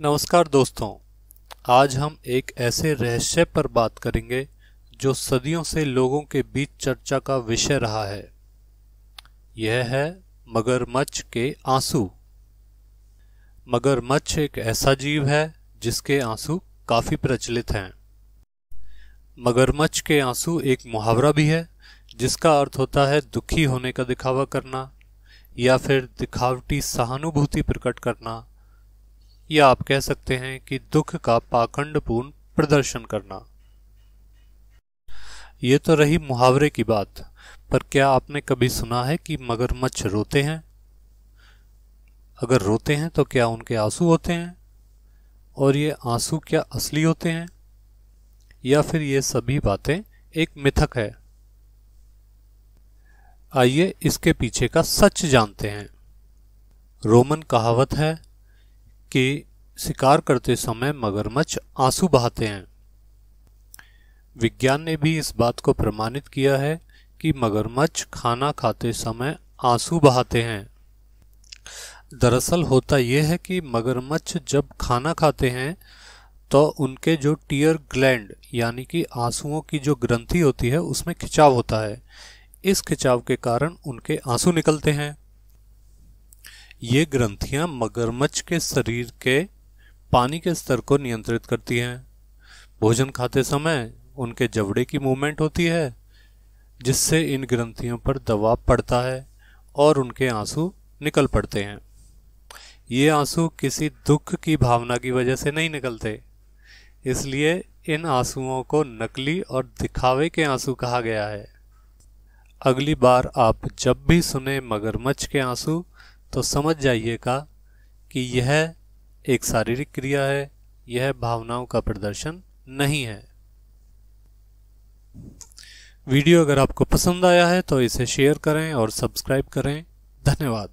नमस्कार दोस्तों, आज हम एक ऐसे रहस्य पर बात करेंगे जो सदियों से लोगों के बीच चर्चा का विषय रहा है। यह है मगरमच्छ के आँसू। मगरमच्छ एक ऐसा जीव है जिसके आँसू काफ़ी प्रचलित हैं। मगरमच्छ के आँसू एक मुहावरा भी है, जिसका अर्थ होता है दुखी होने का दिखावा करना या फिर दिखावटी सहानुभूति प्रकट करना या आप कह सकते हैं कि दुख का पाखंडपूर्ण प्रदर्शन करना। ये तो रही मुहावरे की बात, पर क्या आपने कभी सुना है कि मगरमच्छ रोते हैं? अगर रोते हैं तो क्या उनके आँसू होते हैं? और ये आँसू क्या असली होते हैं? या फिर ये सभी बातें एक मिथक है? आइए इसके पीछे का सच जानते हैं। रोमन कहावत है कि शिकार करते समय मगरमच्छ आँसू बहाते हैं। विज्ञान ने भी इस बात को प्रमाणित किया है कि मगरमच्छ खाना खाते समय आँसू बहाते हैं। दरअसल होता यह है कि मगरमच्छ जब खाना खाते हैं तो उनके जो टीयर ग्लैंड यानी कि आंसुओं की जो ग्रंथि होती है, उसमें खिंचाव होता है। इस खिंचाव के कारण उनके आँसू निकलते हैं। ये ग्रंथियाँ मगरमच्छ के शरीर के पानी के स्तर को नियंत्रित करती हैं। भोजन खाते समय उनके जबड़े की मूवमेंट होती है, जिससे इन ग्रंथियों पर दबाव पड़ता है और उनके आँसू निकल पड़ते हैं। ये आँसू किसी दुख की भावना की वजह से नहीं निकलते, इसलिए इन आंसुओं को नकली और दिखावे के आँसू कहा गया है। अगली बार आप जब भी सुने मगरमच्छ के आँसू तो समझ जाइएगा कि यह एक शारीरिक क्रिया है, यह भावनाओं का प्रदर्शन नहीं है। वीडियो अगर आपको पसंद आया है तो इसे शेयर करें और सब्सक्राइब करें। धन्यवाद।